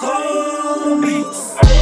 cold beats.